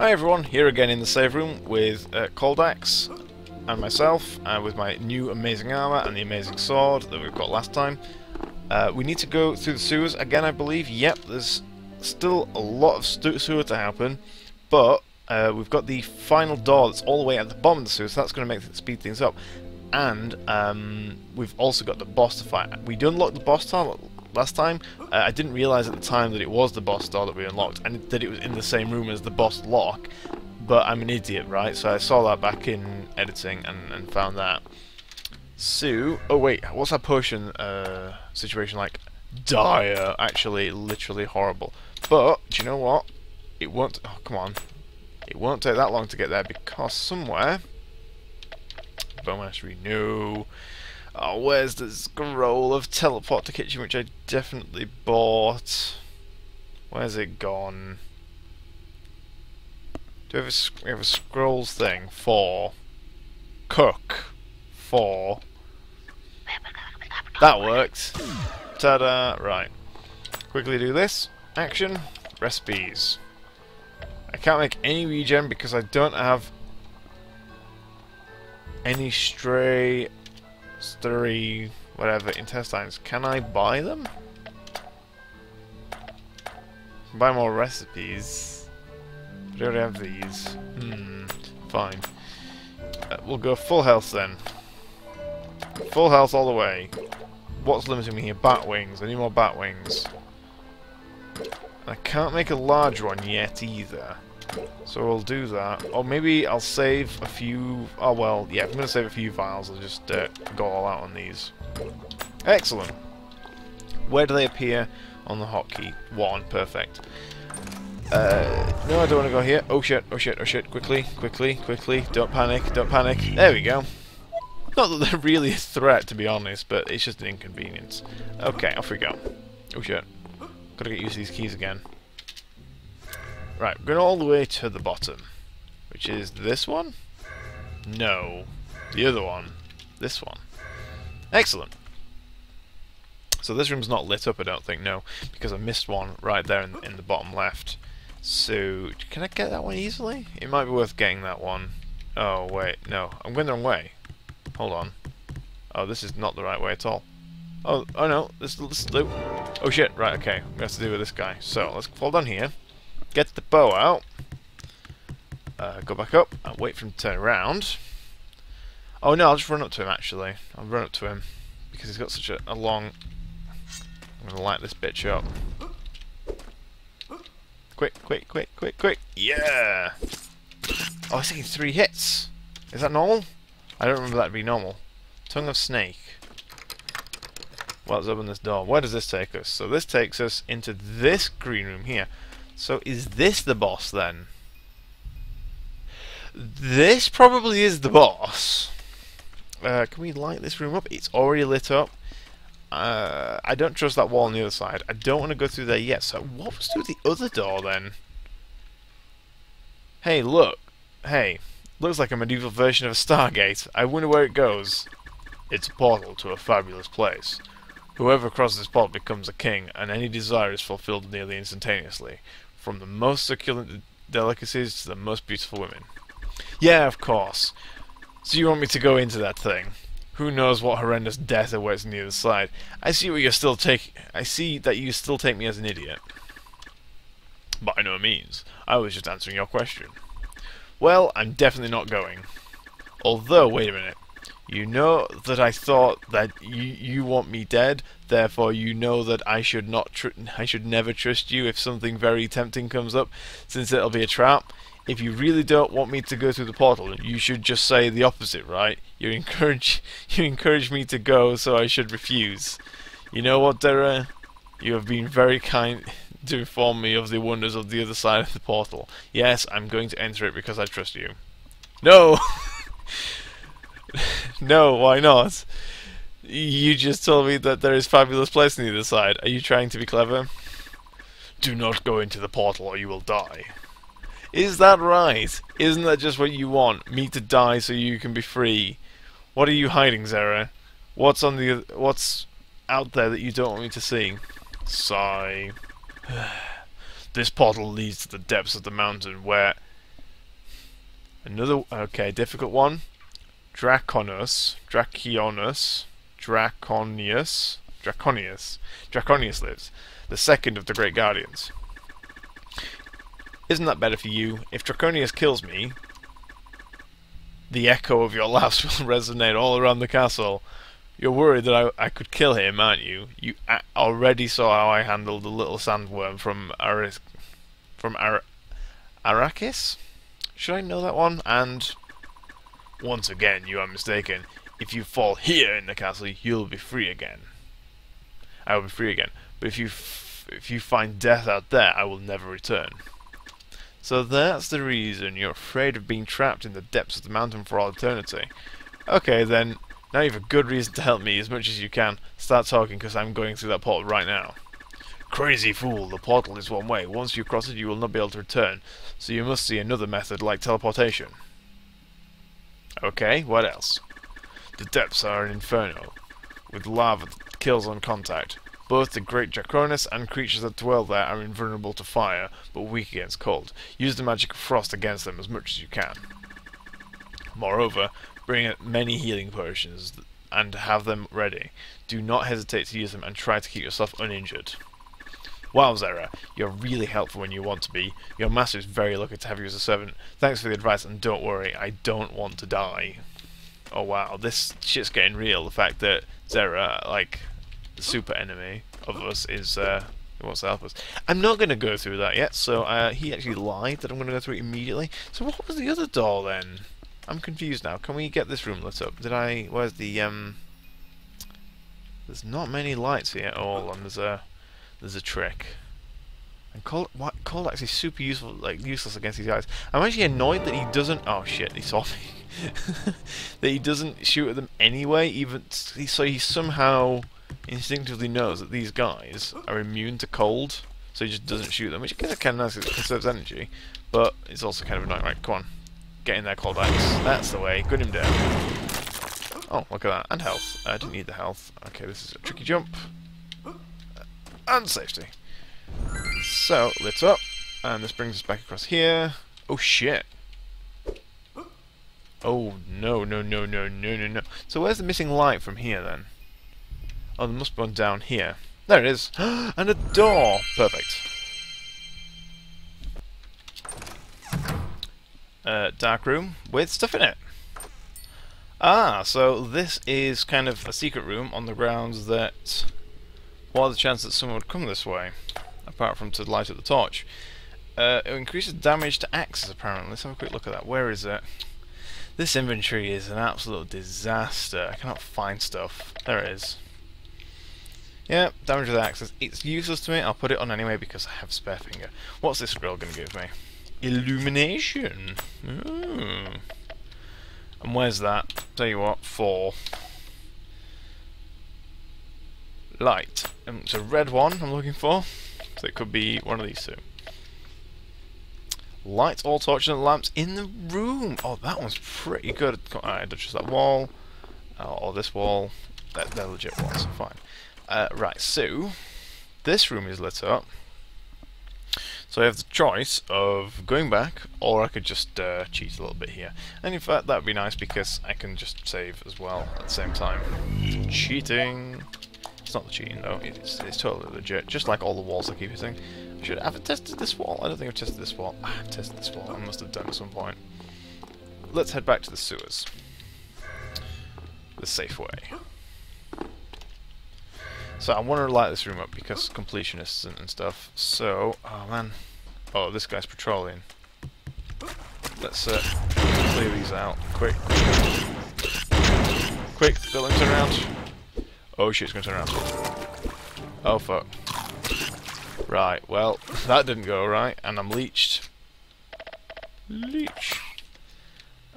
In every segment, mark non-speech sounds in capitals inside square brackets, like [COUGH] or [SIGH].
Hi everyone, here again in the save room with uh, Coldax and myself, uh, with my new amazing armour and the amazing sword that we've got last time. Uh, we need to go through the sewers again, I believe. Yep, there's still a lot of sewer to happen, but uh, we've got the final door that's all the way at the bottom of the sewer, so that's going to make speed things up. And um, we've also got the boss to fight. We unlocked the boss last time, uh, I didn't realise at the time that it was the boss door that we unlocked, and that it was in the same room as the boss lock, but I'm an idiot, right? So I saw that back in editing and, and found that. So, oh wait, what's that potion uh, situation like? Dire, actually, literally horrible. But, do you know what? It won't, oh come on. It won't take that long to get there because somewhere... Bone Mastery, no. Oh, where's the scroll of teleport to kitchen, which I definitely bought? Where's it gone? Do we have a, we have a scrolls thing for cook for that worked. Ta-da! Right. Quickly do this. Action. Recipes. I can't make any regen because I don't have any stray three, whatever, intestines. Can I buy them? Buy more recipes. I already have these. Hmm, fine. Uh, we'll go full health then. Full health all the way. What's limiting me here? Bat wings. I need more bat wings. I can't make a large one yet either. So we'll do that. Or maybe I'll save a few... Oh, well, yeah, I'm going to save a few vials. I'll just uh, go all out on these. Excellent. Where do they appear on the hotkey? One. Perfect. Uh, no, I don't want to go here. Oh shit, oh shit, oh shit. Quickly, quickly, quickly. Don't panic, don't panic. There we go. Not that they're [LAUGHS] really a threat, to be honest, but it's just an inconvenience. Okay, off we go. Oh shit. Gotta get used to these keys again. Right, we're going all the way to the bottom. Which is this one? No. The other one. This one. Excellent. So this room's not lit up, I don't think, no. Because I missed one right there in, in the bottom left. So, can I get that one easily? It might be worth getting that one. Oh, wait, no. I'm going the wrong way. Hold on. Oh, this is not the right way at all. Oh, oh no, this, this loop. Oh shit, right, okay. We have to do with this guy. So, let's fall down here get the bow out, uh, go back up, and wait for him to turn around. Oh no, I'll just run up to him actually. I'll run up to him because he's got such a, a long... I'm going to light this bitch up. Quick, quick, quick, quick, quick. Yeah! Oh, I was taking three hits. Is that normal? I don't remember that to be normal. Tongue of Snake. Well, let's open this door. Where does this take us? So this takes us into this green room here. So is this the boss then? This probably is the boss. Uh, can we light this room up? It's already lit up. Uh, I don't trust that wall on the other side. I don't want to go through there yet. So what was through the other door then? Hey, look. Hey, looks like a medieval version of a Stargate. I wonder where it goes. It's a portal to a fabulous place. Whoever crosses this portal becomes a king, and any desire is fulfilled nearly instantaneously from the most succulent delicacies to the most beautiful women. Yeah, of course. So you want me to go into that thing? Who knows what horrendous death awaits on the other side? I see what you're still take. I see that you still take me as an idiot. By no means. I was just answering your question. Well, I'm definitely not going. Although, wait a minute. You know that I thought that you, you want me dead, therefore you know that I should not I should never trust you if something very tempting comes up, since it'll be a trap. If you really don't want me to go through the portal, you should just say the opposite, right? You encourage [LAUGHS] you encourage me to go, so I should refuse. You know what, Zera? You have been very kind [LAUGHS] to inform me of the wonders of the other side of the portal. Yes, I'm going to enter it because I trust you. No! [LAUGHS] no, why not? You just told me that there is fabulous place on the other side. Are you trying to be clever? Do not go into the portal or you will die. Is that right? Isn't that just what you want? Me to die so you can be free? What are you hiding, Zera? What's on the what's out there that you don't want me to see? Sigh. [SIGHS] this portal leads to the depths of the mountain where Another, okay, difficult one. Draconus, Dracionus, Draconius, Draconius, Draconius lives, the second of the Great Guardians. Isn't that better for you? If Draconius kills me, the echo of your laughs will resonate all around the castle. You're worried that I, I could kill him, aren't you? You already saw how I handled the little sandworm from Aris, from Ar Arrakis? Should I know that one? And once again, you are mistaken. If you fall here in the castle, you'll be free again. I will be free again. But if you if you find death out there, I will never return. So that's the reason you're afraid of being trapped in the depths of the mountain for all eternity. Okay, then, now you have a good reason to help me as much as you can. Start talking, because I'm going through that portal right now. Crazy fool, the portal is one way. Once you cross it, you will not be able to return. So you must see another method, like teleportation. Okay, what else? The depths are an inferno, with lava that kills on contact. Both the Great Draconus and creatures that dwell there are invulnerable to fire, but weak against cold. Use the magic of frost against them as much as you can. Moreover, bring many healing potions and have them ready. Do not hesitate to use them and try to keep yourself uninjured. Wow, Zera, you're really helpful when you want to be. Your master is very lucky to have you as a servant. Thanks for the advice, and don't worry, I don't want to die. Oh wow, this shit's getting real. The fact that Zera, like, the super enemy of us is uh, wants to help us. I'm not going to go through that yet, so uh, he actually lied that I'm going to go through it immediately. So what was the other door then? I'm confused now. Can we get this room lit up? Did I... Where's the... um? There's not many lights here at all, and there's a... There's a trick. And what, Cold actually super useful, like useless against these guys. I'm actually annoyed that he doesn't. Oh shit, he saw me. [LAUGHS] that he doesn't shoot at them anyway. Even so, he somehow instinctively knows that these guys are immune to cold, so he just doesn't shoot them, which I guess kind of nice it conserves energy, but it's also kind of annoying. Right, come on. Get in there, Coldax. That's the way. Gun him down. Oh, look at that. And health. I didn't need the health. Okay, this is a tricky jump. And safety. So, lit up. And this brings us back across here. Oh, shit. Oh, no, no, no, no, no, no, no. So where's the missing light from here, then? Oh, there must be one down here. There it is. [GASPS] and a door. Perfect. Uh, dark room with stuff in it. Ah, so this is kind of a secret room on the grounds that... What are the chances that someone would come this way? Apart from to light up the torch. Uh, it increases damage to axes, apparently. Let's have a quick look at that. Where is it? This inventory is an absolute disaster. I cannot find stuff. There it is. Yeah, damage with axes. It's useless to me. I'll put it on anyway because I have spare finger. What's this scroll going to give me? Illumination. Ooh. And where's that? Tell you what, four. Light. Um, it's a red one I'm looking for. So it could be one of these two. Light all torches and lamps in the room. Oh, that one's pretty good. Alright, just that wall. Uh, or this wall. They're, they're legit walls, fine. Uh, right, so this room is lit up. So I have the choice of going back, or I could just uh, cheat a little bit here. And in fact, that would be nice because I can just save as well at the same time. Cheating! It's not the cheating though, it's, it's totally legit, just like all the walls I keep hitting. I have tested this wall. I don't think I've tested this wall. [SIGHS] I have tested this wall. I must have done at some point. Let's head back to the sewers. The safe way. So I want to light this room up because completionists and, and stuff. So, oh man. Oh, this guy's patrolling. Let's uh, clear these out. Quick, quick. Him turn around. Oh shit, it's going to turn around. Oh fuck. Right, well, that didn't go right, and I'm leeched. Leech.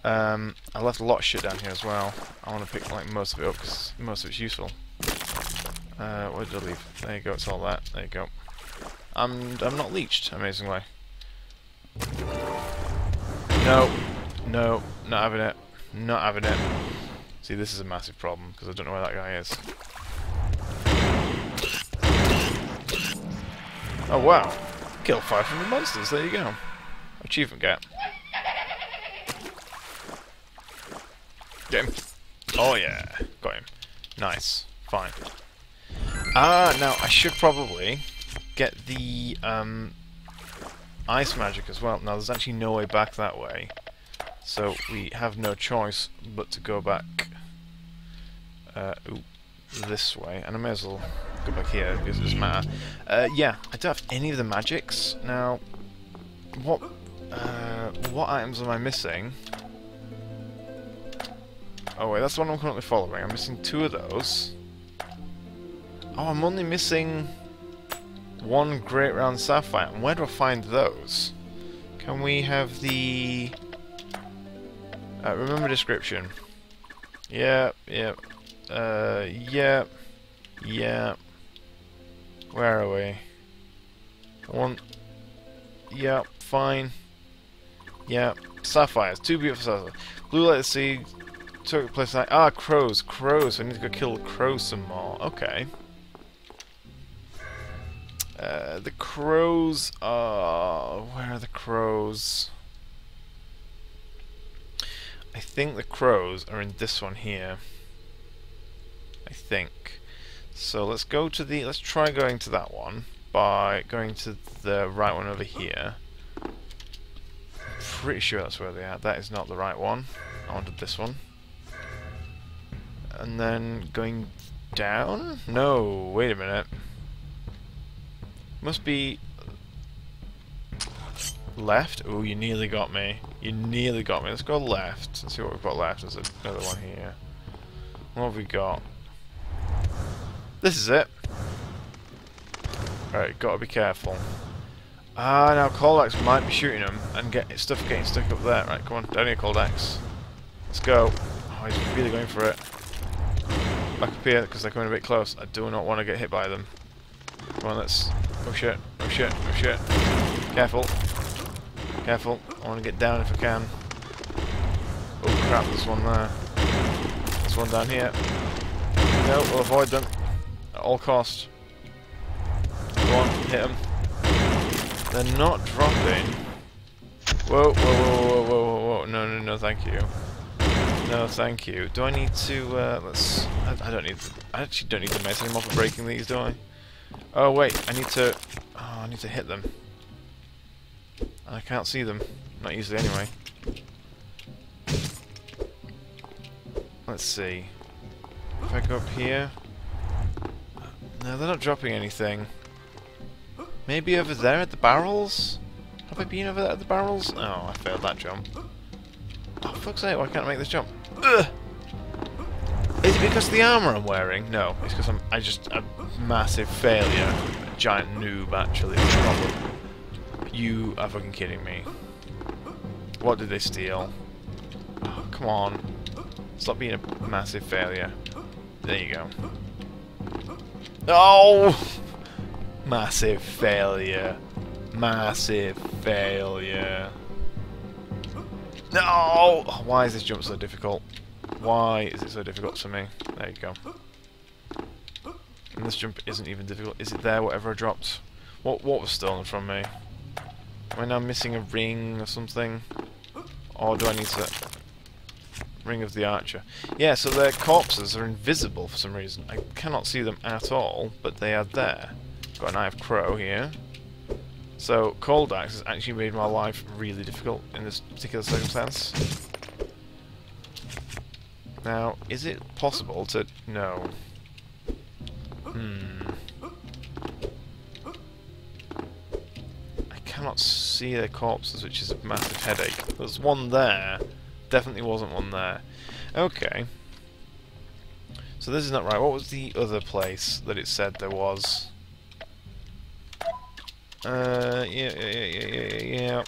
Um, I left a lot of shit down here as well. I want to pick like most of it up because most of it's useful. Uh, where did I leave? There you go, it's all that. There you go. And I'm not leeched, amazingly. No. No. Not having it. Not having it. See, this is a massive problem, because I don't know where that guy is. Oh, wow. Kill 500 monsters, there you go. Achievement gap. Get him. Oh yeah, got him. Nice. Fine. Ah, now I should probably get the um, ice magic as well. Now there's actually no way back that way, so we have no choice but to go back uh, ooh, this way, and I may as well go back here because it doesn't matter. Uh, yeah, I don't have any of the magics now. What uh, what items am I missing? Oh wait, that's the one I'm currently following. I'm missing two of those. Oh, I'm only missing one Great Round Sapphire. And where do I find those? Can we have the... Uh, remember description. Yeah, yeah. Uh, yeah. Yeah. Where are we? One. Yeah, fine. Yeah. Sapphires. Two beautiful sapphires. Blue light sea. Took place like ah crows, crows. I need to go kill crows some more. Okay. Uh, the crows are... Where are the crows? I think the crows are in this one here. I think. So let's go to the... Let's try going to that one by going to the right one over here. Pretty sure that's where they are. That is not the right one. I wanted this one. And then going down? No, wait a minute. Must be left. Oh, you nearly got me. You nearly got me. Let's go left and see what we've got left. There's another one here. What have we got? This is it. Right, gotta be careful. Ah, now Coldax might be shooting them and get stuff getting stuck up there. Right, come on, down here, Coldax. Let's go. Oh, he's really going for it. Back up here because they're coming a bit close. I do not want to get hit by them. Come on, let's Oh shit, oh shit, oh shit. Careful. Careful. I want to get down if I can. Oh crap, there's one there. There's one down here. No, we'll avoid them. All costs. Go on, hit them. They're not dropping. Whoa, whoa, whoa, whoa, whoa, whoa, no, no, no, thank you. No, thank you. Do I need to, uh, let's, I, I don't need, to, I actually don't need to mess anymore for breaking these, do I? Oh wait, I need to... Oh, I need to hit them. I can't see them. Not easily anyway. Let's see. If I go up here... No, they're not dropping anything. Maybe over there at the barrels? Have I been over there at the barrels? Oh, I failed that jump. Oh, fuck's sake, why can't I make this jump? Ugh! Is it because of the armour I'm wearing? No, it's because I'm I just a massive failure. A giant noob actually problem. You are fucking kidding me. What did they steal? Oh, come on. Stop being a massive failure. There you go. Oh! Massive failure. Massive failure. No! Why is this jump so difficult? Why is it so difficult for me? There you go. And this jump isn't even difficult. Is it there, whatever I dropped? What what was stolen from me? Am I now missing a ring or something? Or do I need to... Ring of the Archer. Yeah, so their corpses are invisible for some reason. I cannot see them at all, but they are there. Got an Eye of Crow here. So, Coldax has actually made my life really difficult in this particular circumstance. Now, is it possible to... No. Hmm. I cannot see their corpses, which is a massive headache. There's one there. Definitely wasn't one there. Okay. So this is not right. What was the other place that it said there was? Uh, yeah, yeah, yeah, yeah, yeah. yeah.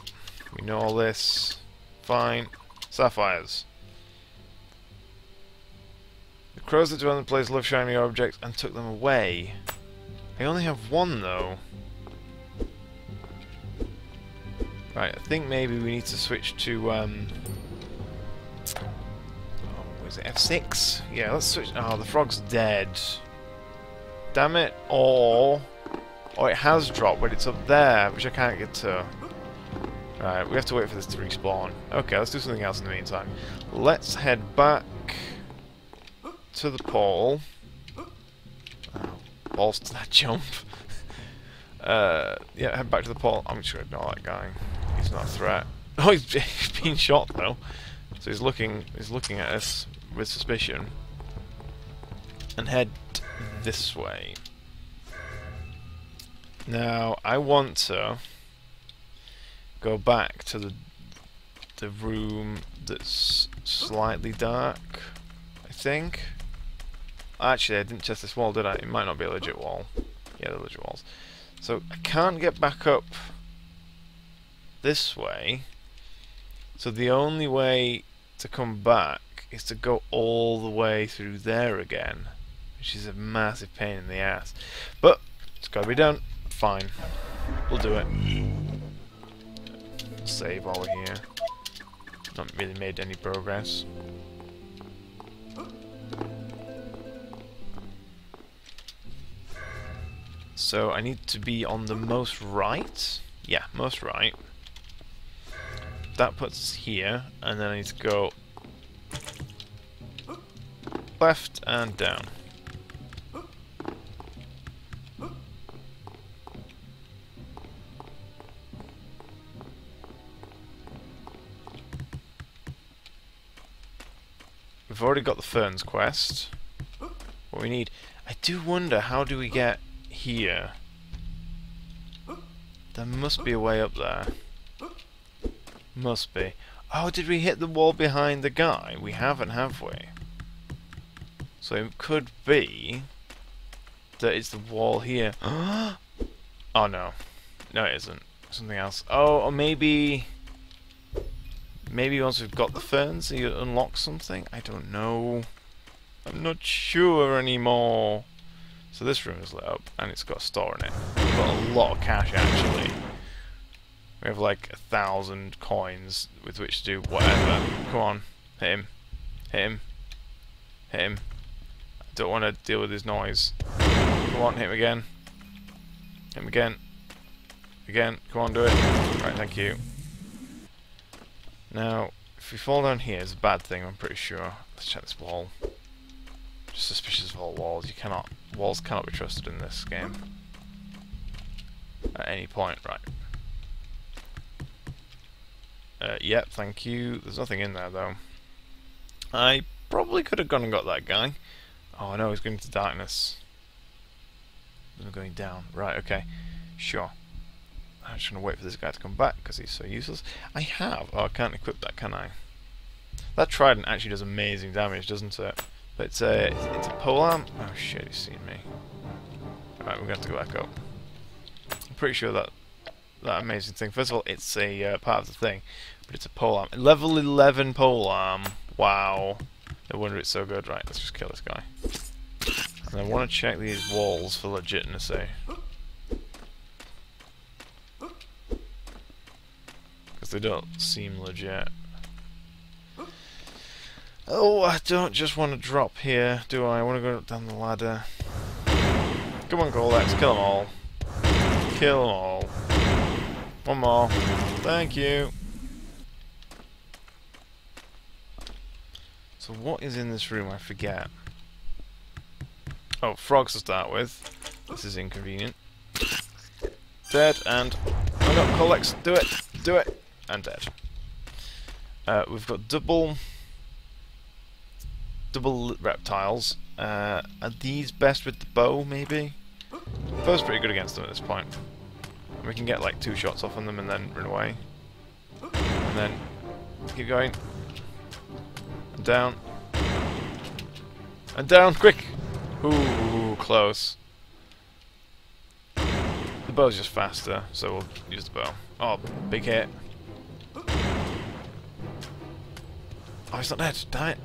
We know all this. Fine. Sapphires. The crows that dwell in the place love shiny objects and took them away. I only have one though. Right, I think maybe we need to switch to um is it F6? Yeah, let's switch oh the frog's dead. Damn it, or Oh it has dropped, but it's up there, which I can't get to. Right, we have to wait for this to respawn. Okay, let's do something else in the meantime. Let's head back to the pole. Oh, balls to that jump. [LAUGHS] uh, yeah, head back to the pole. I'm just gonna ignore that guy. He's not a threat. [LAUGHS] Oh, he's, [LAUGHS] been shot though. So he's looking, he's looking at us with suspicion. And head this way. Now, I want to go back to the the room that's slightly dark, I think. Actually, I didn't test this wall, did I? It might not be a legit wall. Yeah, they're legit walls. So, I can't get back up this way. So the only way to come back is to go all the way through there again. Which is a massive pain in the ass. But, it's gotta be done. Fine. We'll do it. Save while we're here. Not really made any progress. So I need to be on the most right. Yeah, most right. That puts us here, and then I need to go left and down. We've already got the Ferns quest. What we need... I do wonder, how do we get here? There must be a way up there. Must be. Oh, did we hit the wall behind the guy? We haven't, have we? So it could be that it's the wall here. [GASPS] oh no. No, it isn't. Something else. Oh, or maybe... Maybe once we've got the ferns, you unlock something? I don't know. I'm not sure anymore. So this room is lit up, and it's got a store in it. We've got a lot of cash, actually. We have like a thousand coins with which to do whatever. Come on. Hit him. Hit him. Hit him. Don't want to deal with his noise. Come on, hit him again. Hit him again. Again. Come on, do it. Right, thank you. Now, if we fall down here, it's a bad thing, I'm pretty sure. Let's check this wall. Just suspicious of all walls. You cannot... Walls cannot be trusted in this game. At any point. Right. Uh, yep, thank you. There's nothing in there, though. I probably could have gone and got that guy. Oh, no, he's going into darkness. I'm going down. Right, okay. Sure. I'm just going to wait for this guy to come back because he's so useless. I have. Oh, I can't equip that, can I? That trident actually does amazing damage, doesn't it? But it's a, it's a polearm. Oh shit, he's seen me. Right, we're going to have to go back up. I'm pretty sure that that amazing thing. First of all, it's a uh, part of the thing, but it's a polearm. Level 11 polearm. Wow. No wonder it's so good. Right, let's just kill this guy. And I want to check these walls for legitimacy. Because they don't seem legit. Oh, I don't just want to drop here, do I? I want to go down the ladder. Come on, Coldax, kill them all. Kill them all. One more. Thank you. So what is in this room? I forget. Oh, frogs to start with. This is inconvenient. Dead and... Oh no, Coldax, do it! Do it! And dead. Uh, we've got double... Double reptiles. Uh, are these best with the bow, maybe? Bow's pretty good against them at this point. We can get like two shots off on them and then run away. And then keep going. Down. And down, quick! Ooh, close. The bow's just faster, so we'll use the bow. Oh, big hit. Oh, he's not dead. Damn it.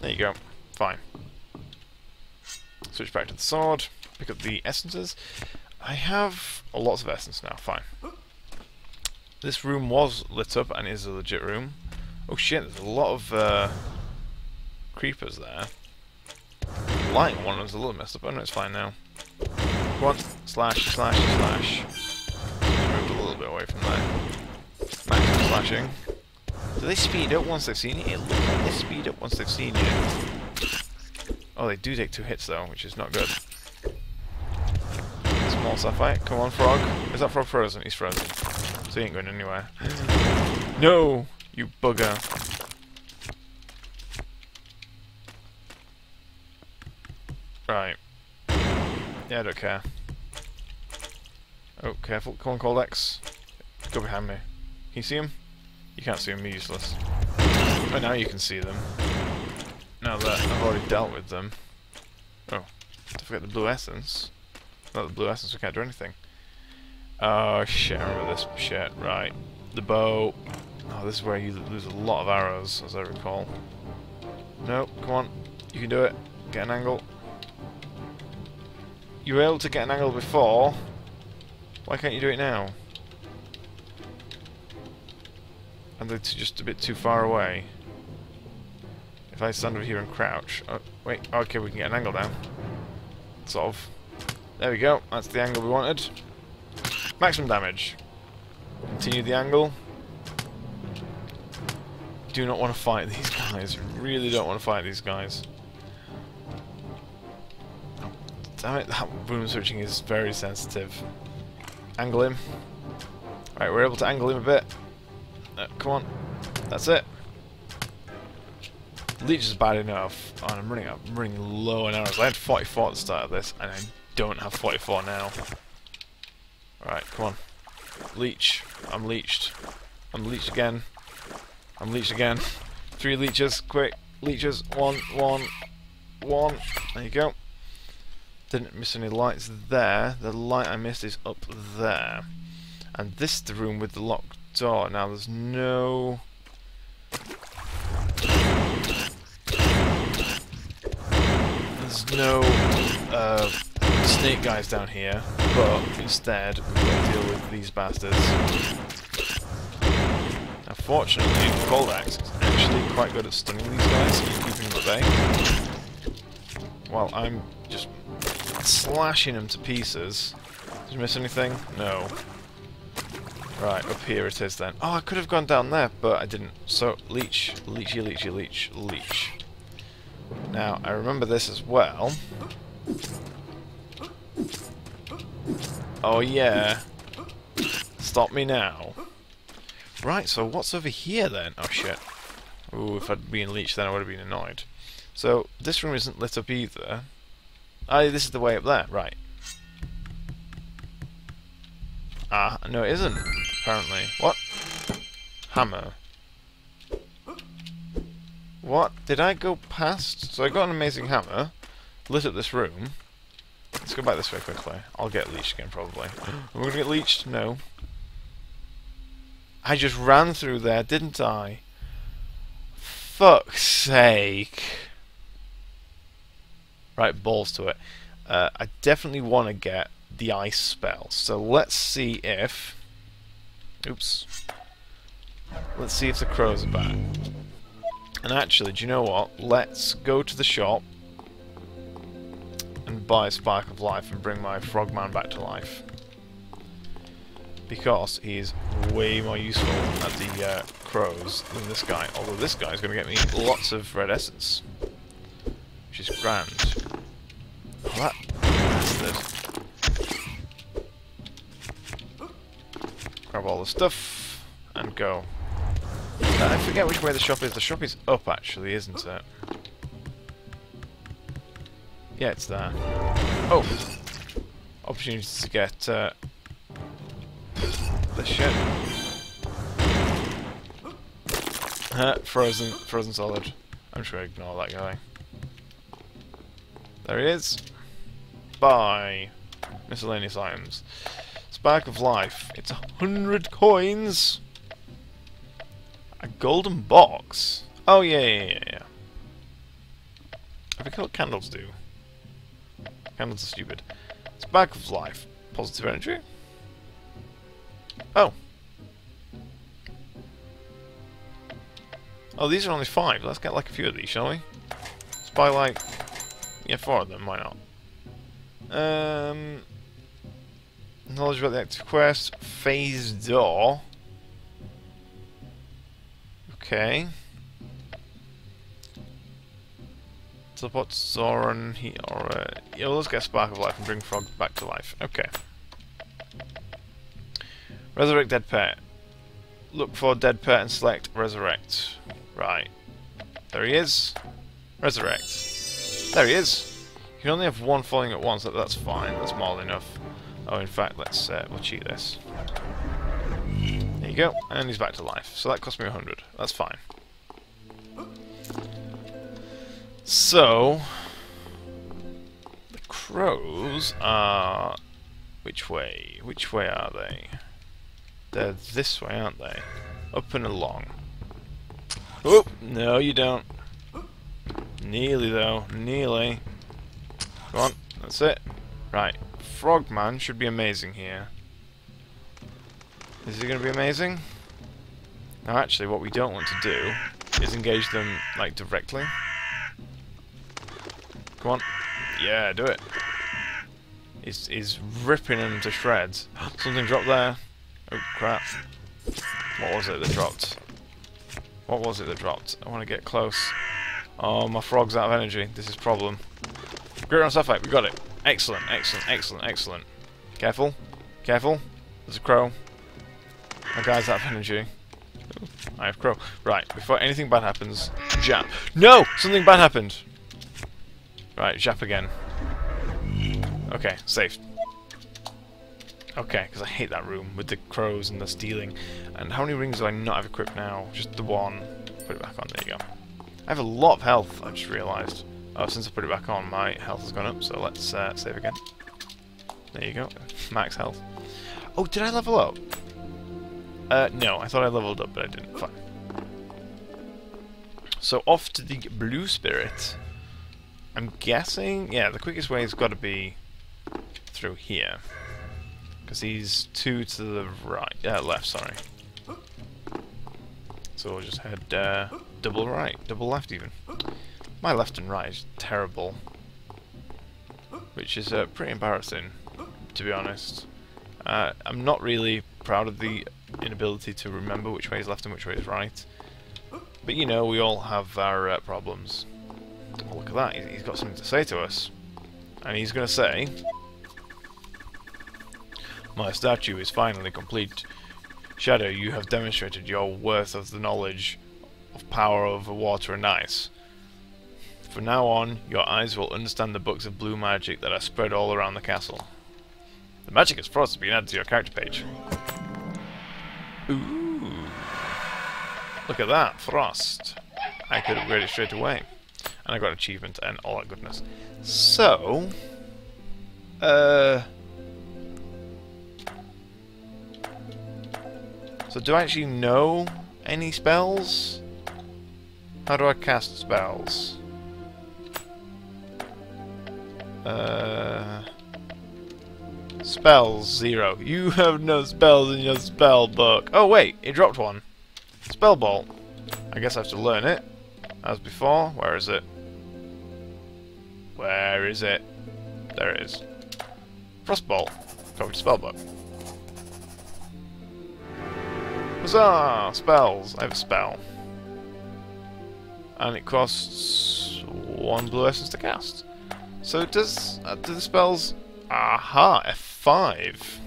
There you go. Fine. Switch back to the sword. Pick up the essences. I have lots of essence now. Fine. This room was lit up and is a legit room. Oh shit, there's a lot of uh, creepers there. Light one was a little messed up. Oh no, it's fine now. One slash slash slash. Moved a little bit away from there. Maximum slashing. Do they speed up once they've seen you? It looks like they speed up once they've seen you. Oh, they do take two hits though, which is not good. Small sapphire. Come on, frog. Is that frog frozen? He's frozen. So he ain't going anywhere. no! You bugger. Right. Yeah, I don't care. Oh, careful. Come on, Coldax. Go behind me. Can you see him? You can't see them, they're useless. But now you can see them. Now that I've already dealt with them. Oh, don't forget the blue essence. Not the blue essence, we can't do anything. Oh shit, I remember this shit. Right. The bow. Oh, this is where you lose a lot of arrows, as I recall. No, come on. You can do it. Get an angle. You were able to get an angle before. Why can't you do it now? And they're just a bit too far away. If I stand over here and crouch... Oh, wait, okay, we can get an angle now. Sort of. There we go, that's the angle we wanted. Maximum damage. Continue the angle. Do not want to fight [LAUGHS] these guys. Really don't want to fight these guys. Oh, damn it, that boom switching is very sensitive. Angle him. Right, we're able to angle him a bit. Uh, come on. That's it. Leech is bad enough. Oh, I'm running up. I'm running low on arrows. I had 44 at the start of this, and I don't have 44 now. Alright, come on. Leech. I'm leeched. I'm leeched again. I'm leeched again. Three leeches. Quick. Leeches. One, one, one. There you go. Didn't miss any lights there. The light I missed is up there. And this is the room with the locked door. Now there's no... There's no uh, snake guys down here, but instead to deal with these bastards. Now fortunately, Coldax is actually quite good at stunning these guys and keeping them at bay. While I'm just slashing them to pieces. Did you miss anything? No. Right, up here it is then. Oh, I could have gone down there, but I didn't. So, leech, leechy, leechy, leech, leech. Now, I remember this as well. Oh yeah. Stop me now. Right, so what's over here then? Oh shit. Ooh, if I'd been leech then I would have been annoyed. So, this room isn't lit up either. Ah, this is the way up there, right. Ah, no it isn't, apparently. What? Hammer. What? Did I go past? So I got an amazing hammer, lit up this room. Let's go back this way quickly. I'll get leeched again, probably. [GASPS] Am I going to get leeched? No. I just ran through there, didn't I? Fuck's sake. Right, balls to it. Uh, I definitely want to get the ice spell. So let's see if... Oops. Let's see if the crows are back. And actually, do you know what? Let's go to the shop and buy a Spark of Life and bring my Frogman back to life. Because he's way more useful at the uh, crows than this guy. Although this guy is going to get me lots of red essence. Which is grand. Oh, that bastard. Grab all the stuff and go. Uh, I forget which way the shop is. The shop is up, actually, isn't it? Yeah, it's there. Oh! Opportunity to get uh, the shit. frozen, frozen solid. I'm just to ignore that guy. There he is. Buy. Miscellaneous items. Spark of Life. It's a hundred coins! A golden box? Oh, yeah, yeah, yeah, yeah. I forget what candles do. Candles are stupid. Spark of Life. Positive energy? Oh. Oh, these are only five. Let's get like a few of these, shall we? Let's buy like... Yeah, four of them, why not? Um... Knowledge about the active quest. Phase door. Okay. Teleport Zoran. He or uh, yeah, let's get Spark of Life and bring Frog back to life. Okay. Resurrect dead pet. Look for dead pet and select resurrect. Right. There he is. Resurrect. There he is. You can only have one falling at once, that's fine. That's more than enough. Oh, in fact, let's uh, we'll cheat this. There you go, and he's back to life. So that cost me 100. That's fine. So, the crows are... Which way? Which way are they? They're this way, aren't they? Up and along. Oh, no you don't. Nearly though, nearly. Come on, that's it. Right, Frogman should be amazing here. Is he going to be amazing? Now actually what we don't want to do is engage them like directly. Come on. Yeah, do it. He's, he's ripping them to shreds. Something dropped there. Oh crap. What was it that dropped? What was it that dropped? I want to get close. Oh, my frog's out of energy. This is problem. Great Round Sapphire, we got it. Excellent, excellent, excellent, excellent. Careful. Careful. There's a crow. My guy's out of energy. I have crow. Right, before anything bad happens, jump. No! Something bad happened! Right, jap again. Okay, safe. Okay, because I hate that room with the crows and the stealing. And how many rings do I not have equipped now? Just the one. Put it back on, there you go. I have a lot of health, I just realised. Oh, since I put it back on, my health has gone up, so let's uh, save again. There you go, [LAUGHS] max health. Oh, did I level up? Uh, no, I thought I leveled up, but I didn't. Fine. So off to the blue spirit. I'm guessing, yeah, the quickest way has got to be through here. Because he's two to the right, uh, left, sorry. So we'll just head uh, double right, double left even. My left and right is terrible. Which is uh, pretty embarrassing, to be honest. Uh, I'm not really proud of the inability to remember which way is left and which way is right. But you know, we all have our uh, problems. Oh, look at that, he's got something to say to us. And he's going to say... My statue is finally complete. Shadow, you have demonstrated your worth of the knowledge of power over water and ice. From now on, your eyes will understand the books of blue magic that are spread all around the castle. The magic has been added to your character page. Ooh. Look at that, frost. I could upgrade it straight away. And I got achievement and all that goodness. So, uh, so do I actually know any spells? How do I cast spells? Uh, spells, zero. You [LAUGHS] have no spells in your spell book. Oh wait, it dropped one. Spell bolt. I guess I have to learn it. As before. Where is it? Where is it? There it is. Frostbolt. To spellbook. Huzzah! Spells. I have a spell. And it costs one blue essence to cast. So does uh, do the spells? Aha! F5.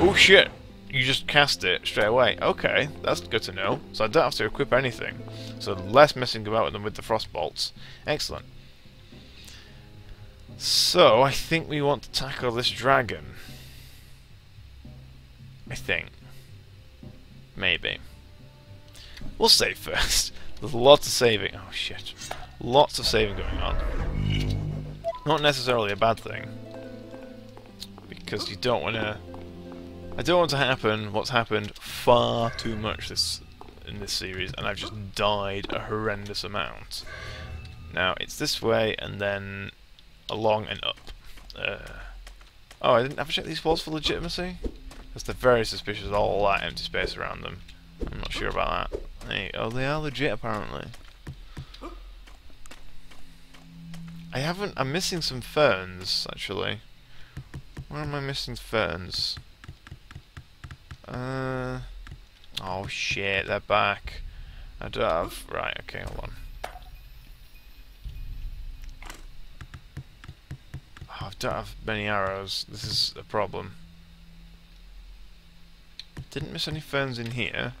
Oh shit! You just cast it straight away. Okay, that's good to know. So I don't have to equip anything. So less messing about with them with the frost bolts. Excellent. So, I think we want to tackle this dragon. I think. Maybe. We'll save first. [LAUGHS] There's lots of saving. Oh shit. Lots of saving going on. Not necessarily a bad thing. Because you don't want to... I don't want to happen what's happened far too much this in this series, and I've just died a horrendous amount. Now, it's this way, and then along and up. Uh, oh, I didn't have to check these walls for legitimacy? Because they're very suspicious, all that empty space around them. I'm not sure about that. Hey, oh, they are legit, apparently. I haven't... I'm missing some ferns, actually. Where am I missing ferns? Uh... Oh shit, they're back. I don't have... Right, okay, hold on. Don't have many arrows. This is a problem. Didn't miss any ferns in here.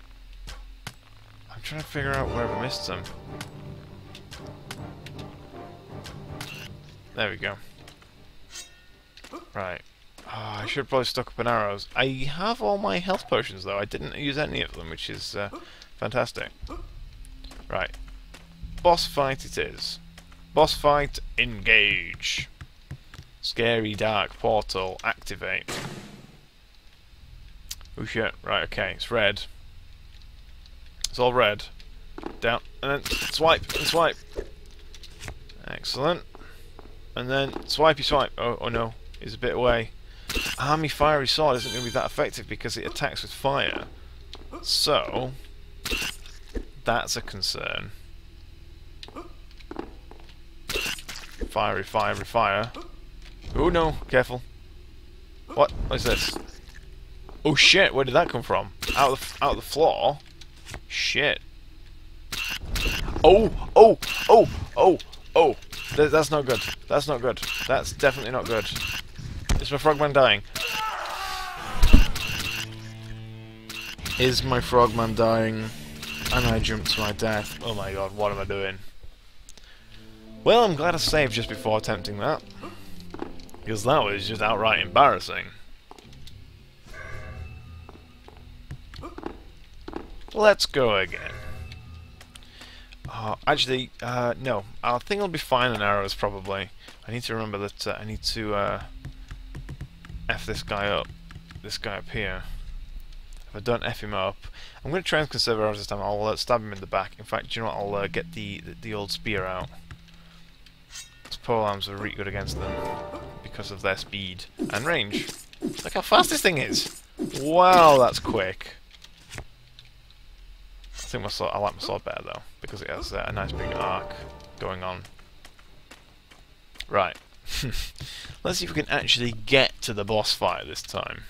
I'm trying to figure out where I missed them. There we go. Right. Oh, I should probably stock up on arrows. I have all my health potions though. I didn't use any of them, which is uh, fantastic. Right. Boss fight it is. Boss fight, engage. Scary dark portal, activate. Oh shit, right, okay, it's red. It's all red. Down, and then swipe, and swipe. Excellent. And then swipey swipe. Oh, oh no, he's a bit away. Army Fiery Sword isn't going to be that effective because it attacks with fire. So, that's a concern. Fiery, fiery, fire. Oh no, careful. What? What is this? Oh shit, where did that come from? Out of the, out of the floor? Shit. Oh, oh, oh, oh, oh. Th that's not good. That's not good. That's definitely not good. Is my frogman dying? Is my frogman dying? And I jumped to my death. Oh my god, what am I doing? Well, I'm glad I saved just before attempting that. Because that was just outright embarrassing. Let's go again. Uh, actually, uh, no. I think I'll be fine on arrows, probably. I need to remember that uh, I need to uh, F this guy up. This guy up here. If I don't F him up, I'm going to try and conserve arrows this time. I'll uh, stab him in the back. In fact, you know what? I'll uh, get the, the, the old spear out. Those pole arms are really good against them because of their speed and range. Look how fast this thing is! Wow, that's quick. I think my sword, I like my sword better though, because it has uh, a nice big arc going on. Right. [LAUGHS] Let's see if we can actually get to the boss fight this time.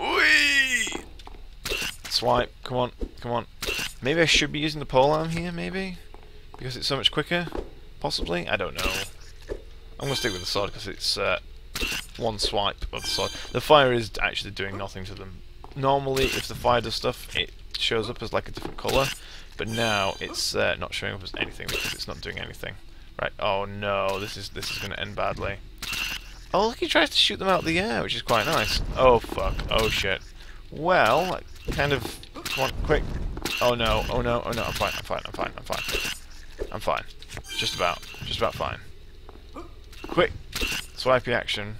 Whee! Swipe, come on, come on. Maybe I should be using the polearm here, maybe? Because it's so much quicker? Possibly? I don't know. I'm going to stick with the sword because it's uh, one swipe of the sword. The fire is actually doing nothing to them. Normally if the fire does stuff it shows up as like a different colour but now it's uh, not showing up as anything because it's not doing anything. Right oh no this is this is going to end badly. Oh look he tries to shoot them out of the air which is quite nice. Oh fuck. Oh shit. Well kind of come quick oh no oh no oh no I'm fine I'm fine I'm fine I'm fine I'm fine just about just about fine quick swipey action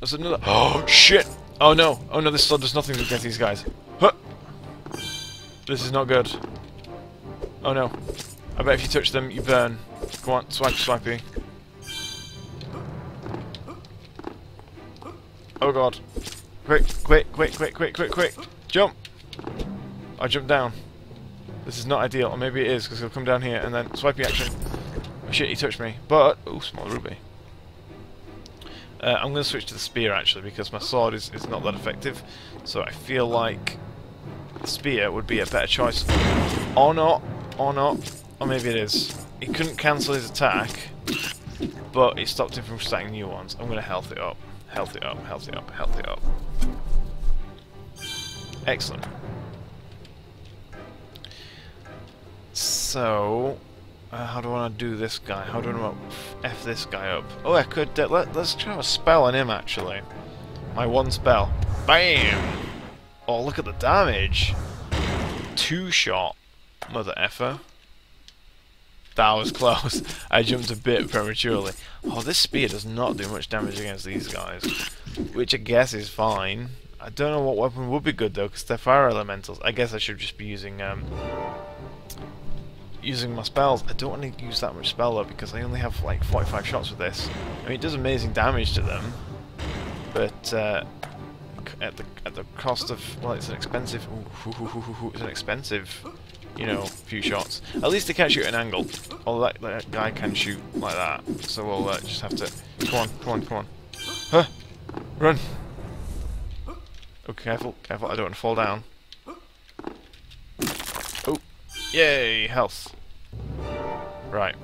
there's another oh shit Oh no! Oh no, this sword does nothing to get these guys. Huh. This is not good. Oh no. I bet if you touch them, you burn. Go on, swipe, swipey. Oh god. Quick, quick, quick, quick, quick, quick, quick. Jump! I jumped down. This is not ideal, or maybe it is, because he'll come down here and then swipey action. Oh shit, he touched me. But, oh, small ruby. Uh, I'm going to switch to the spear actually because my sword is, is not that effective. So I feel like the spear would be a better choice. Or not. Or not. Or maybe it is. He couldn't cancel his attack, but it stopped him from starting new ones. I'm going to health it up. Health it up, health it up, health it up. Excellent. So, uh, how do I want to do this guy? How do I want to F this guy up? Oh, I could... Uh, let, let's try a spell on him, actually. My one spell. BAM! Oh, look at the damage! Two shot. Mother effer. That was [LAUGHS] close. I jumped a bit prematurely. Oh, this spear does not do much damage against these guys. Which I guess is fine. I don't know what weapon would be good, though, because they're fire elementals. I guess I should just be using... Um, using my spells. I don't want to use that much spell though because I only have like 45 shots with this. I mean it does amazing damage to them, but uh, at the at the cost of well it's an expensive ooh, [LAUGHS] it's an expensive you know few shots. At least they can't shoot an angle. Although that, that guy can shoot like that, so we'll uh, just have to Come on, come on, come on. Huh! Run! Oh, careful, careful, I don't want to fall down. Yay, health. Right.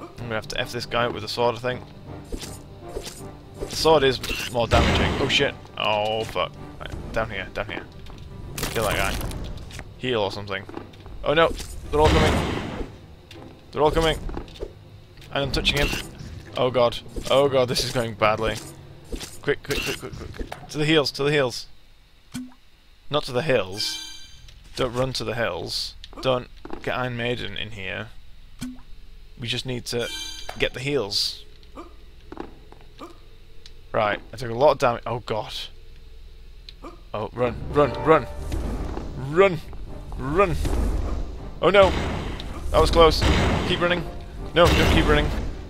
I'm gonna have to F this guy with the sword, I think. The sword is more damaging. Oh shit. Oh fuck. Right, down here, down here. Kill that guy. Heal or something. Oh no! They're all coming! They're all coming! And I'm touching him. Oh god. Oh god, this is going badly. Quick, quick, quick, quick, quick. To the heels, to the heels. Not to the hills. Don't run to the hills. Don't get Iron Maiden in here. We just need to get the heals. Right, I took a lot of damage. Oh god. Oh, run, run, run! Run! Run! Oh no! That was close. Keep running. No, don't keep running.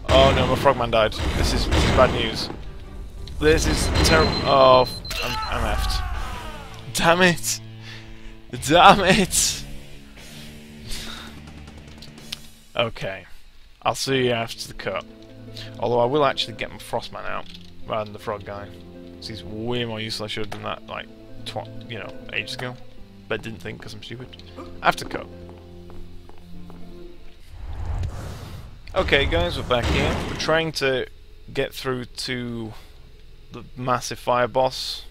Oh no, my frogman died. This is, this is bad news. This is terrible. Oh, I'm, I'm effed. Damn it! Damn it! okay. I'll see you after the cut. Although I will actually get my Frostman out rather than the frog guy. So he's way more useful. I should have done that like, tw you know, ages ago. But didn't think because I'm stupid. After cut. Okay guys, we're back here. We're trying to get through to the massive fire boss.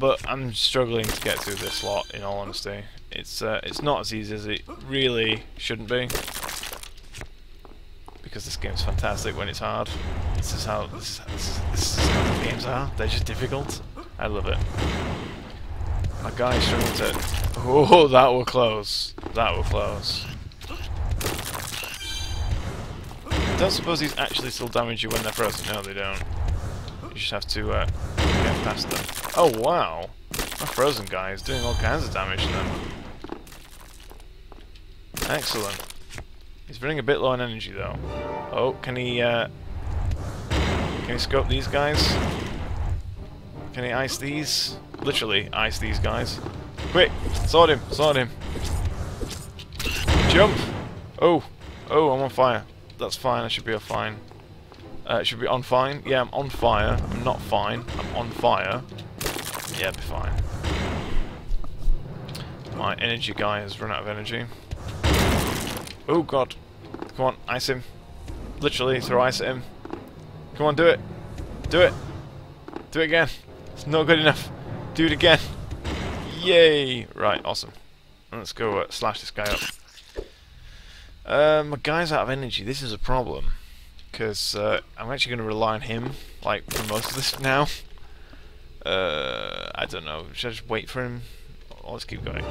But I'm struggling to get through this lot in all honesty. It's uh, it's not as easy as it really shouldn't be. Because this game's fantastic when it's hard. This is how this is, this is, this is how the games are. They're just difficult. I love it. My guy's struggling to [LAUGHS] Oh that will close. That will close. don't suppose these actually still damage you when they're frozen. No, they don't. You just have to uh, get past them. Oh, wow! My frozen guy is doing all kinds of damage to them. Excellent. He's running a bit low on energy, though. Oh, can he, uh... Can he scope these guys? Can he ice these? Literally, ice these guys. Quick! Sword him! Sword him! Jump! Oh! Oh, I'm on fire that's fine, I should be a fine. Uh, should be on fine. Yeah, I'm on fire. I'm not fine. I'm on fire. Yeah, be fine. My energy guy has run out of energy. Oh god. Come on, ice him. Literally, throw ice at him. Come on, do it. Do it. Do it again. It's not good enough. Do it again. Yay! Right, awesome. Let's go uh, slash this guy up. Uh, my guy's out of energy. This is a problem. Because uh, I'm actually going to rely on him, like, for most of this now. Uh, I don't know. Should I just wait for him? Let's keep going.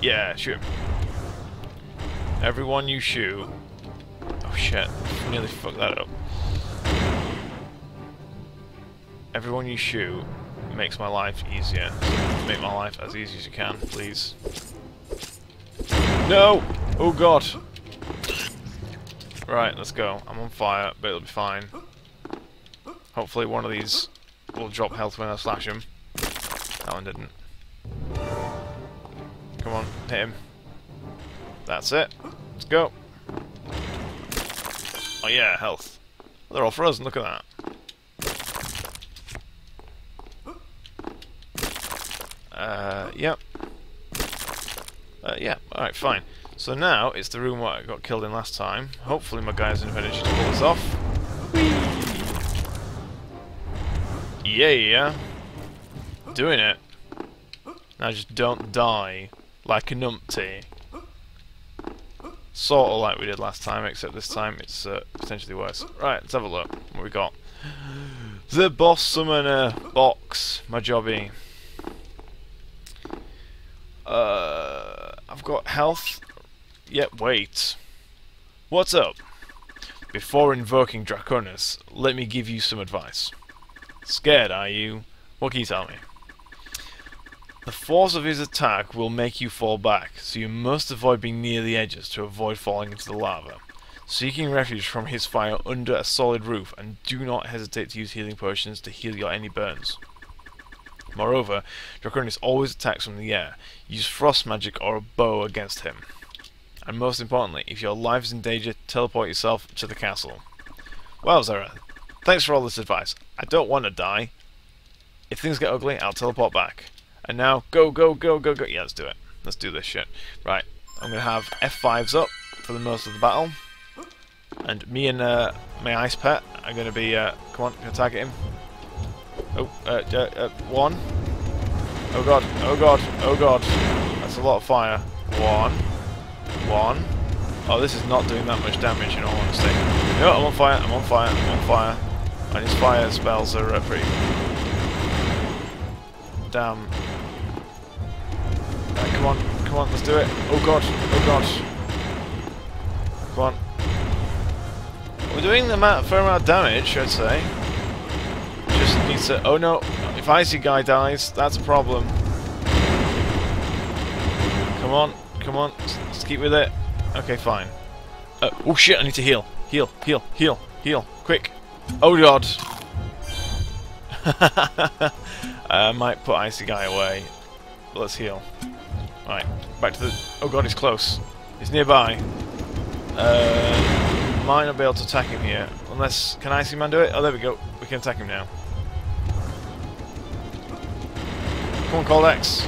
Yeah, shoot him. Everyone you shoot. Oh shit, nearly fucked that up. Everyone you shoot makes my life easier. Make my life as easy as you can, please. No! Oh god. Right, let's go. I'm on fire, but it'll be fine. Hopefully one of these will drop health when I slash him. That one didn't. Come on, hit him. That's it. Let's go. Oh yeah, health. They're all frozen, look at that. Uh, yep. Uh, yeah, alright, fine. So now, it's the room where I got killed in last time. Hopefully my guys have managed to pull this off. Yeah! Yeah, doing it. Now just don't die like a numpty. Sort of like we did last time, except this time it's uh, potentially worse. Right, let's have a look. What we got? The Boss Summoner box, my jobby. Uh, I've got health. Yet wait. What's up? Before invoking Draconis, let me give you some advice. Scared, are you? What can you tell me? The force of his attack will make you fall back, so you must avoid being near the edges to avoid falling into the lava. Seeking refuge from his fire under a solid roof, and do not hesitate to use healing potions to heal your any burns. Moreover, Draconis always attacks from the air. Use frost magic or a bow against him. And most importantly, if your life is in danger, teleport yourself to the castle. Well, Zera, thanks for all this advice. I don't want to die. If things get ugly, I'll teleport back. And now, go, go, go, go, go. Yeah, let's do it. Let's do this shit. Right, I'm going to have F5s up for the most of the battle. And me and uh, my ice pet are going to be... Uh, come on, going target him. Oh, uh, uh, uh, one. Oh god, oh god, oh god. That's a lot of fire. One. One. Oh, this is not doing that much damage in all honesty. No, I'm on fire, I'm on fire, I'm on fire. And his fire spells are pretty... Damn. Right, come on, come on, let's do it. Oh god, oh god. Come on. We're doing the fair amount of damage, I'd say. Just needs to... Oh no, if Icy Guy dies, that's a problem. Come on, come on, let's keep with it. Okay, fine. Uh, oh shit, I need to heal. Heal, heal, heal, heal. Quick. Oh god. [LAUGHS] I might put Icy Guy away. Let's heal. Right, back to the... Oh god, he's close. He's nearby. Uh, might not be able to attack him here. Unless... Can Icy Man do it? Oh, there we go. We can attack him now. Come on, Coldax.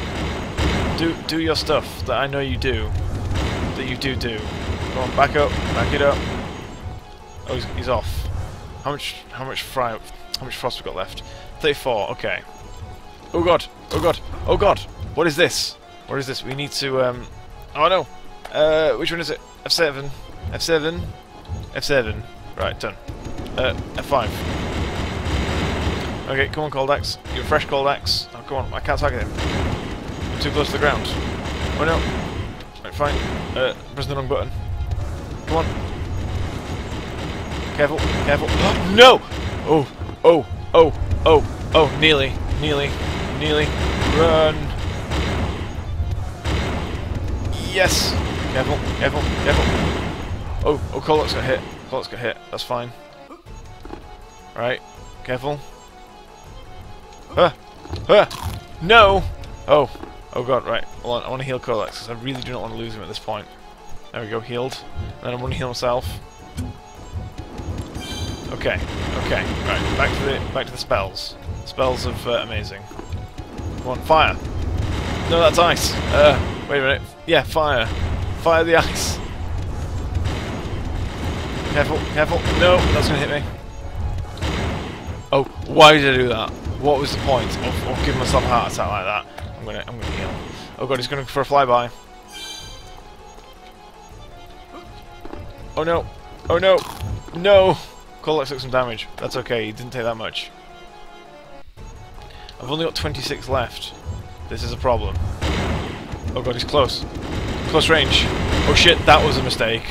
Do, do your stuff that I know you do. That you do do. Come on, back up. Back it up. Oh, he's, he's off. How much... How much fry... How much frost we got left? 34. Okay. Oh god. Oh god. Oh god. What is this? What is this? We need to, um... Oh no! Uh, which one is it? F7. F7. F7. Right, done. Uh, F5. Okay, come on, Coldax. You're a fresh Coldax. Oh, come on. I can't target him. I'm too close to the ground. Oh no! Right, fine. Uh, press the wrong button. Come on. Careful, careful. no! Oh, oh, oh, oh, oh, nearly, nearly, nearly. Run! Yes! Careful, careful, careful. Oh, oh, Coldax got hit. Coldax got hit. That's fine. Right, careful. Ah! Ah! No! Oh. Oh god, right. Hold on, I want to heal Coldax, because I really do not want to lose him at this point. There we go, healed. And then I'm going to heal myself. Okay, okay, right, back to the back to the spells. Spells of uh, amazing. On, fire! No, that's ice! Uh, wait a minute. Yeah, fire. Fire the ice. Careful, careful. No, that's gonna hit me. Oh, why did I do that? What was the point of, of giving myself a heart attack like that? I'm gonna, I'm gonna heal. Oh god, he's going for a flyby. Oh no! Oh no! No! Coldax took some damage. That's okay, he didn't take that much. I've only got 26 left. This is a problem. Oh god, he's close. Close range. Oh shit, that was a mistake.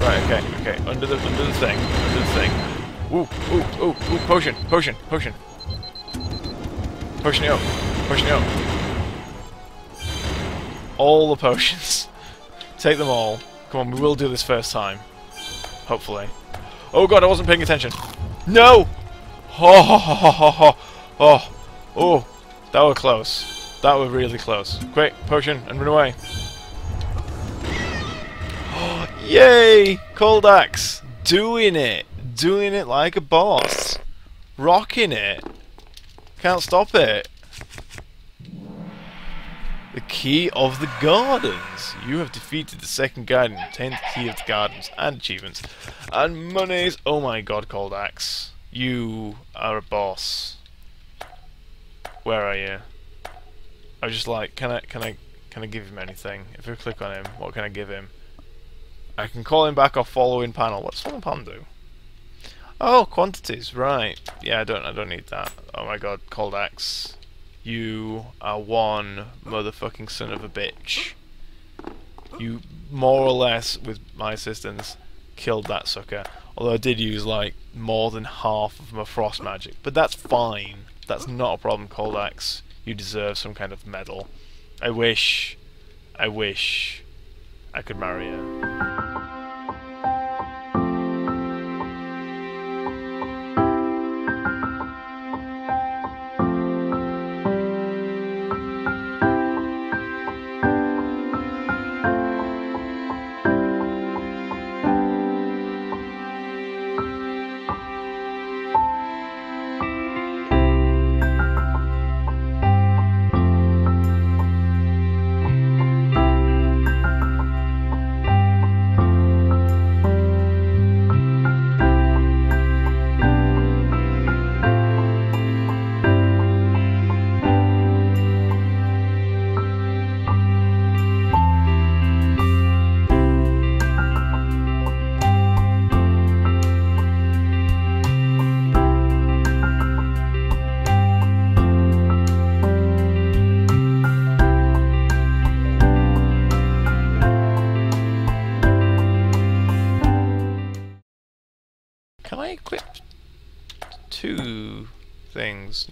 Right, okay, okay. Under the under the thing. Under the thing. Ooh, ooh, ooh, ooh, potion, potion, potion. Potion it up. Potion it up. All the potions. [LAUGHS] Take them all. Come on, we will do this first time. Hopefully. Oh god, I wasn't paying attention. No! Oh, ho, ho, oh, oh, that was close. That was really close. Quick, potion, and run away. [GASPS] Yay! Coldax! Doing it! Doing it like a boss! Rocking it! Can't stop it! The Key of the Gardens! You have defeated the second guardian, obtained the Key of the Gardens, and achievements. And monies! Oh my god, Coldax. You are a boss. Where are you? I was just like, can I, can I, can I give him anything? If I click on him, what can I give him? I can call him back off following panel. What's following panel do? Oh, quantities, right. Yeah, I don't I don't need that. Oh my god, Coldax. You are one motherfucking son of a bitch. You more or less, with my assistance, killed that sucker. Although I did use like more than half of my frost magic. But that's fine. That's not a problem, Coldax. You deserve some kind of medal. I wish I wish I could marry her.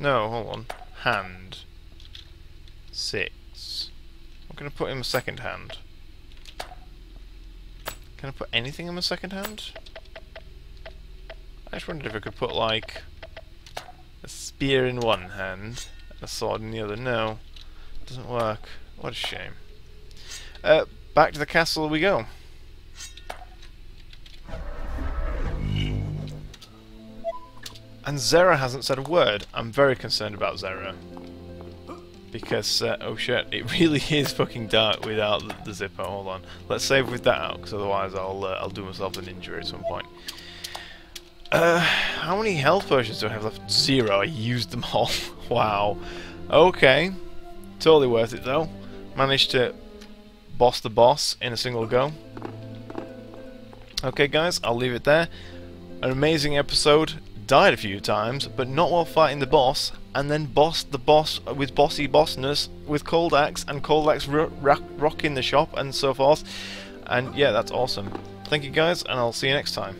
No, hold on. Hand. Six. I'm going to put in my second hand. Can I put anything in my second hand? I just wondered if I could put, like, a spear in one hand and a sword in the other. No, doesn't work. What a shame. Uh, back to the castle we go. And Zera hasn't said a word. I'm very concerned about Zera. Because, uh, oh shit, it [LAUGHS] really is fucking dark without the, the zipper. Hold on. Let's save with that out, because otherwise I'll, uh, I'll do myself an injury at some point. Uh, how many health potions do I have left? Zero. I used them all. [LAUGHS] wow. Okay. Totally worth it, though. Managed to boss the boss in a single go. Okay, guys, I'll leave it there. An amazing episode died a few times, but not while fighting the boss, and then bossed the boss with bossy bossness with Coldax, and Coldax rocking the shop, and so forth. And yeah, that's awesome. Thank you guys, and I'll see you next time.